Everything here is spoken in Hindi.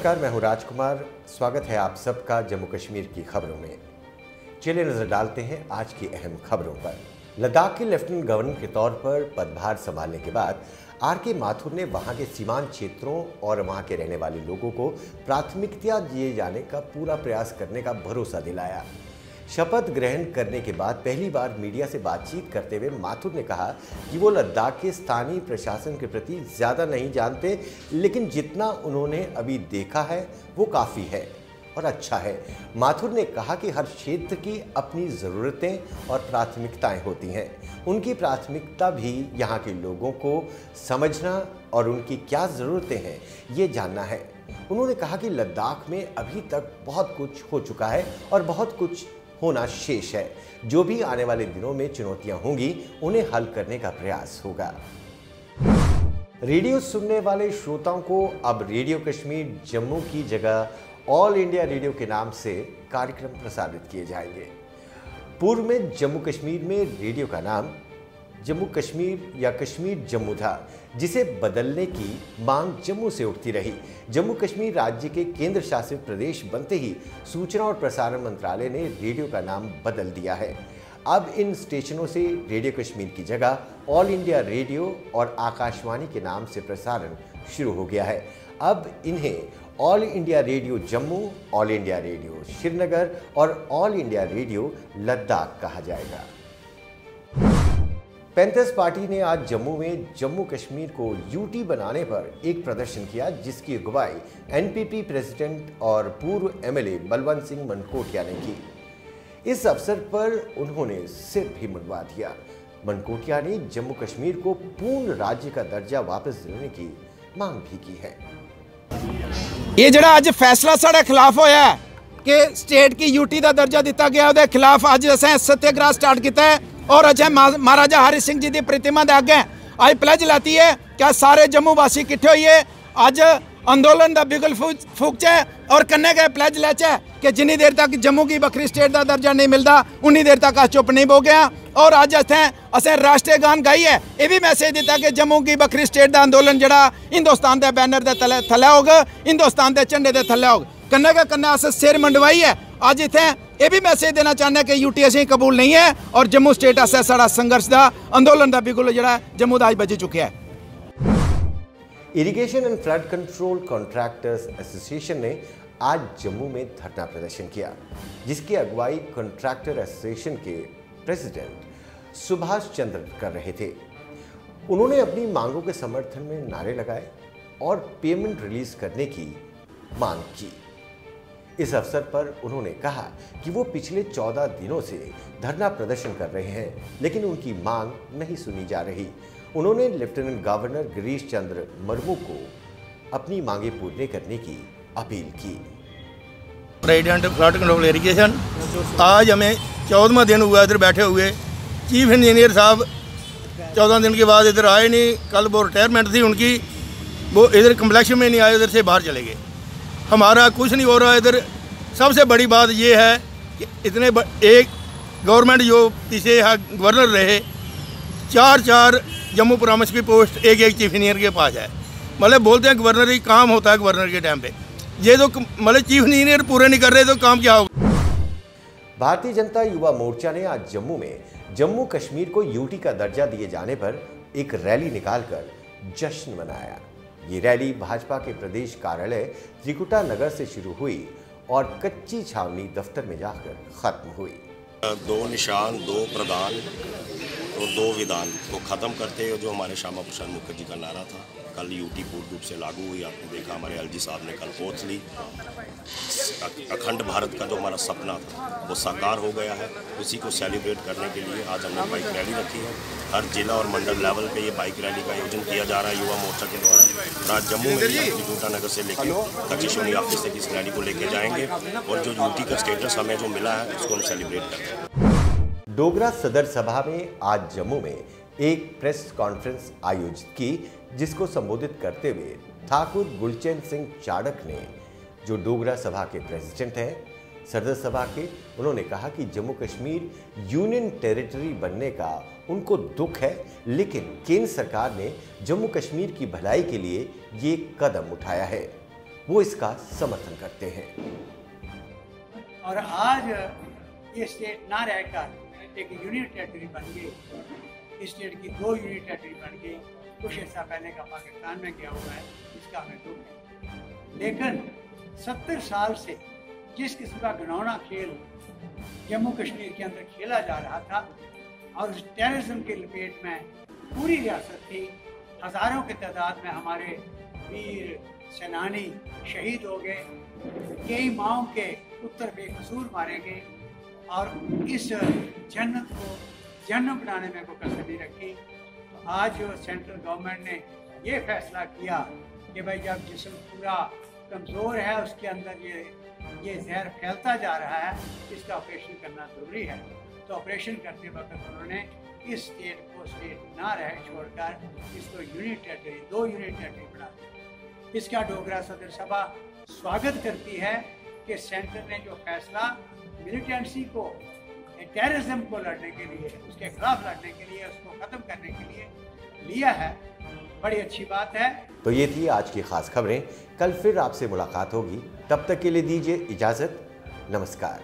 नमस्कार, मैं हूँ राजकुमार। स्वागत है आप सबका जम्मू कश्मीर की खबरों में। चलिए नज़र डालते हैं आज की अहम खबरों पर। लद्दाख के लेफ्टिनेंट गवर्नर के तौर पर पदभार संभालने के बाद आर के माथुर ने वहाँ के सीमांत क्षेत्रों और वहाँ के रहने वाले लोगों को प्राथमिकता दिए जाने का पूरा प्रयास करने का भरोसा दिलाया। शपथ ग्रहण करने के बाद पहली बार मीडिया से बातचीत करते हुए माथुर ने कहा कि वो लद्दाख के स्थानीय प्रशासन के प्रति ज़्यादा नहीं जानते, लेकिन जितना उन्होंने अभी देखा है, वो काफ़ी है और अच्छा है। माथुर ने कहा कि हर क्षेत्र की अपनी ज़रूरतें और प्राथमिकताएँ होती हैं। उनकी प्राथमिकता भी यहाँ के लोगों को समझना और उनकी क्या ज़रूरतें हैं, ये जानना है। उन्होंने कहा कि लद्दाख में अभी तक बहुत कुछ हो चुका है और बहुत कुछ होना शेष है। जो भी आने वाले दिनों में चुनौतियाँ होंगी, उन्हें हल करने का प्रयास होगा। रेडियो सुनने वाले श्रोताओं को अब रेडियो कश्मीर जम्मू की जगह ऑल इंडिया रेडियो के नाम से कार्यक्रम प्रसारित किए जाएँगे। पूर्व में जम्मू कश्मीर में रेडियो का नाम जम्मू कश्मीर या कश्मीर जम्मू था जिसे बदलने की मांग जम्मू से उठती रही। जम्मू कश्मीर राज्य के केंद्र शासित प्रदेश बनते ही सूचना और प्रसारण मंत्रालय ने रेडियो का नाम बदल दिया है। अब इन स्टेशनों से रेडियो कश्मीर की जगह, ऑल इंडिया रेडियो और आकाशवाणी के नाम से प्रसारण शुरू हो गया है। अब इन्हें All India Radio Jammu, All India Radio Srinagar और ऑल इंडिया रेडियो लद्दाख कहा जाएगा। पैंथर्स पार्टी ने आज जम्मू में जम्मू कश्मीर को यूटी बनाने पर एक प्रदर्शन किया, जिसकी अगुवाई एनपीपी प्रेसिडेंट और पूर्व एमएलए बलवंत सिंह मनकोटिया ने की। इस अवसर पर उन्होंने सिर भी मुड़वा दिया। मनकोटिया ने जम्मू कश्मीर को पूर्ण राज्य का दर्जा वापस देने की मांग भी की है। ये जरा आज फैसला साढ़े खिलाफ होया कि स्टेट की यूटी का दर्जा दिता गया खिलाफ अज असें सत्याग्रह स्टार्ट किया है। ਕੀਤਾ ਹੈ ਔਰ ਅਜੇ ਮਹਾਰਾਜਾ ਹਰੀ ਸਿੰਘ ਜੀ ਦੀ ਪ੍ਰਤਿਮਾ ਦੇ ਅੱਗੇ ਅੱਜ ਪਲੇਜ ਲਾਤੀ ਹੈ ਕਿ ਸਾਰੇ ਜੰਮੂ ਵਾਸੀ ਇਕੱਠੇ ਹੋਈਏ ਅੱਜ ਅੰਦੋਲਨ ਦਾ ਬਿਗਲ ਫੂਕ ਚ ਔਰ ਕੰਨੇ ਗਏ ਪਲੇਜ ਲੈ ਚ ਕਿ ਜਿੰਨੀ ਦੇਰ ਤੱਕ ਜੰਮੂ ਕੀ ਵੱਖਰੀ ਸਟੇਟ ਦਾ ਦਰਜਾ ਨਹੀਂ ਮਿਲਦਾ ਉਨੀ ਦੇਰ ਤੱਕ ਆ ਚੁੱਪ ਨਹੀਂ ਹੋ ਗਿਆ ਔਰ ਅੱਜ ਇੱਥੇ ਅਸੀਂ ਰਾਸ਼ਟਰੀ ਗਾਨ ਗਾਈ ਹੈ ਇਹ ਵੀ ਮੈਸੇਜ ਦਿੱਤਾ ਕਿ ਜੰਮੂ ਕੀ ਵੱਖਰੀ ਸਟੇਟ ਦਾ ਅੰਦੋਲਨ ਜਿਹੜਾ ਹਿੰਦੁਸਤਾਨ ਦੇ ਬੈਨਰ ਦੇ ਥੱਲੇ ਥੱਲੇ ਹੋਗਾ ਹਿੰਦੁਸਤਾਨ ਦੇ ਝੰਡੇ ਦੇ ਥੱਲੇ ਹੋਗਾ ਕੰਨੇ ਕੇ ਕੰਨੇ ਅਸੀਂ ਸਿਰ ਮੰਡਵਾਈ ਹੈ ਅੱਜ ਇੱਥੇ यह भी मैसेज देना चाहना कि यूटी असें कबूल नहीं है और जम्मू स्टेट आसा साढ़ा का अंदोलन का बिगुल जरा जम्मू का अज बजी चुक्या है irrigation and flood control contractors association ने आज जम्मू में धरना प्रदर्शन किया जिसकी अगुवाई कॉन्ट्रैक्टर एसोसिएशन के प्रेसिडेंट सुभाष चंद्र कर रहे थे उन्होंने अपनी मांगों के समर्थन में नारे लगाए और पेमेंट रिलीज़ करने की मांग की इस अवसर पर उन्होंने कहा कि वो पिछले चौदह दिनों से धरना प्रदर्शन कर रहे हैं, लेकिन उनकी मांग नहीं सुनी जा रही। उन्होंने लेफ्टिनेंट गवर्नर गिरीश चंद्र मुर्मू को अपनी मांगे पूरी करने की अपील की। प्रेसिडेंट फ्लड कंट्रोल इरीगेशन आज हमें चौदहवा दिन हुआ इधर बैठे हुए। चीफ इंजीनियर साहब चौदह दिन के बाद इधर आए नहीं, कल वो रिटायरमेंट थी उनकी। वो इधर कम्प्लेक्स में नहीं आए इधर से बाहर चले गए। हमारा कुछ नहीं हो रहा इधर। सबसे बड़ी बात ये है कि इतने एक गवर्नमेंट जो पीछे यहाँ गवर्नर रहे चार चार जम्मू परामर्श की पोस्ट एक एक चीफ इंजीनियर के पास है। मतलब बोलते हैं गवर्नर ही काम होता है गवर्नर के टाइम पे। ये तो मतलब चीफ इंजीनियर पूरे नहीं कर रहे तो काम क्या होगा? भारतीय जनता युवा मोर्चा ने आज जम्मू में जम्मू कश्मीर को यूटी का दर्जा दिए जाने पर एक रैली निकालकर जश्न मनाया। ये रैली भाजपा के प्रदेश कार्यालय त्रिकुटा नगर से शुरू हुई और कच्ची छावनी दफ्तर में जाकर खत्म हुई। दो निशान, दो प्रदान और दो विधान को ख़त्म करते हुए जो हमारे श्यामा प्रसाद मुखर्जी का नारा था कल यूटी पूर्ण रूप से लागू हुई। आपने देखा हमारे एलजी साहब ने कल ओथ ली। अखंड भारत का जो हमारा सपना था वो साकार हो गया है। उसी को सेलिब्रेट करने के लिए आज हमने बाइक रैली रखी है। हर जिला और मंडल लेवल पे ये बाइक रैली का आयोजन किया जा रहा है युवा मोर्चा के द्वारा। और आज जम्मू में त्रिकुटा नगर से लेकर कचिशोनी ऑफ़िस तक इस रैली को लेके जाएँगे। और जो यूटी का स्टेटस हमें जो मिला है उसको हम सेलिब्रेट करें डोगरा सदर सभा में आज जम्मू में एक प्रेस कॉन्फ्रेंस आयोजित की, जिसको संबोधित करते हुए ठाकुर गुलचैन सिंह चाड़क ने, जो डोगरा सभा के प्रेसिडेंट हैं, सदर सभा के, उन्होंने कहा कि जम्मू कश्मीर यूनियन टेरिटरी बनने का उनको दुख है, लेकिन केंद्र सरकार ने जम्मू कश्मीर की भलाई के लिए ये कदम उठाया है। वो इसका समर्थन करते हैं। और आज ये स्टेट ना रहकर एक यूनिट टेरिटरी बन गई। स्टेट की दो यूनिट टेरेटरी बन गई। कुछ हिस्सा पहले का पाकिस्तान में गया हुआ है इसका हमें दुख है लेकिन सत्तर साल से जिस किस्म का घनौना खेल जम्मू कश्मीर के अंदर खेला जा रहा था और उस टेररिज्म के लपेट में पूरी रियासत थी, हज़ारों की तादाद में हमारे वीर, सेनानी शहीद हो गए। कई माओ के उत्तर बेकसूर मारे गए। और इस जन्नत को, जन्म बनाने में कोई कसर नहीं रखी। तो आज सेंट्रल गवर्नमेंट ने ये फैसला किया कि भाई जब जिसम पूरा कमज़ोर है, उसके अंदर ये ये जहर फैलता जा रहा है, इसका ऑपरेशन करना ज़रूरी है। तो ऑपरेशन करते वक्त उन्होंने इस स्टेट को स्टेट ना रहे, छोड़कर इसको यूनिट टेरिटरी दो यूनिट टेरिटरी बना दी इसका डोगरा सदर सभा स्वागत करती है। कि सेंटर ने जो फैसला मिलिटेंसी को टेररिज्म को लड़ने के लिए, उसके खिलाफ लड़ने के लिए, उसको ख़त्म करने के लिए लिया है, बड़ी अच्छी बात है। तो ये थी आज की खास खबरें। कल फिर आपसे मुलाकात होगी। तब तक के लिए दीजिए इजाज़त। नमस्कार।